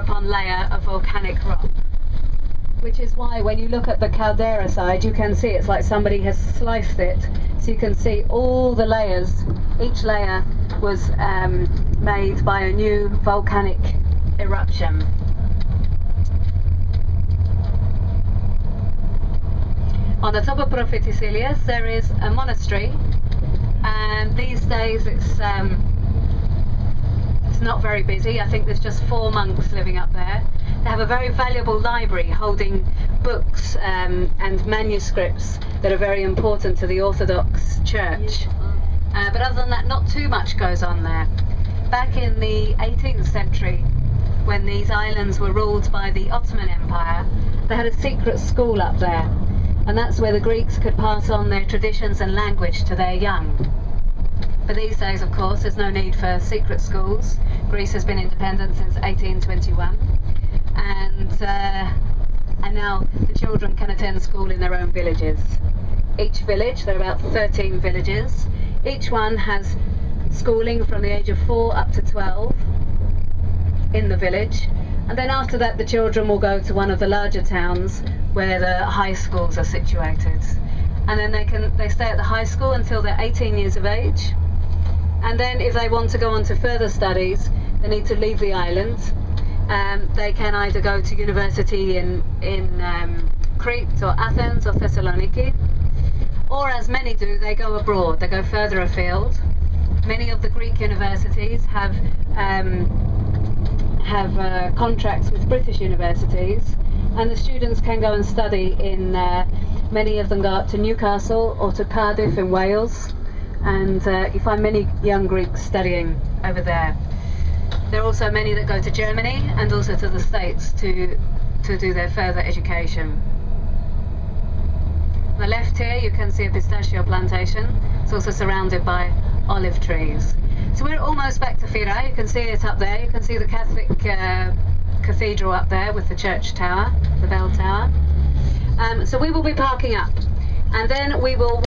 upon layer of volcanic rock. Which is why when you look at the caldera side, you can see it's like somebody has sliced it. So you can see all the layers. Each layer was um, made by a new volcanic eruption. On the top of Profitis Ilias there is a monastery and these days it's um, it's not very busy. I think there's just four monks living up there. They have a very valuable library holding books um, and manuscripts that are very important to the Orthodox Church. Uh, but other than that, not too much goes on there. Back in the 18th century, when these islands were ruled by the Ottoman Empire, they had a secret school up there and that's where the Greeks could pass on their traditions and language to their young. But these days, of course, there's no need for secret schools. Greece has been independent since 1821, and uh, and now the children can attend school in their own villages. Each village, there are about 13 villages, each one has schooling from the age of 4 up to 12 in the village, and then after that the children will go to one of the larger towns where the high schools are situated. And then they can they stay at the high school until they're 18 years of age. And then if they want to go on to further studies, they need to leave the island. Um, they can either go to university in, in um, Crete or Athens or Thessaloniki, or as many do, they go abroad, they go further afield. Many of the Greek universities have um, have uh, contracts with British universities and the students can go and study in uh, many of them go up to Newcastle or to Cardiff in Wales and uh, you find many young Greeks studying over there. There are also many that go to Germany and also to the States to, to do their further education. On the left here you can see a pistachio plantation. It's also surrounded by olive trees. So we're almost back to Fira. You can see it up there. You can see the Catholic uh, cathedral up there with the church tower, the bell tower. Um, so we will be parking up and then we will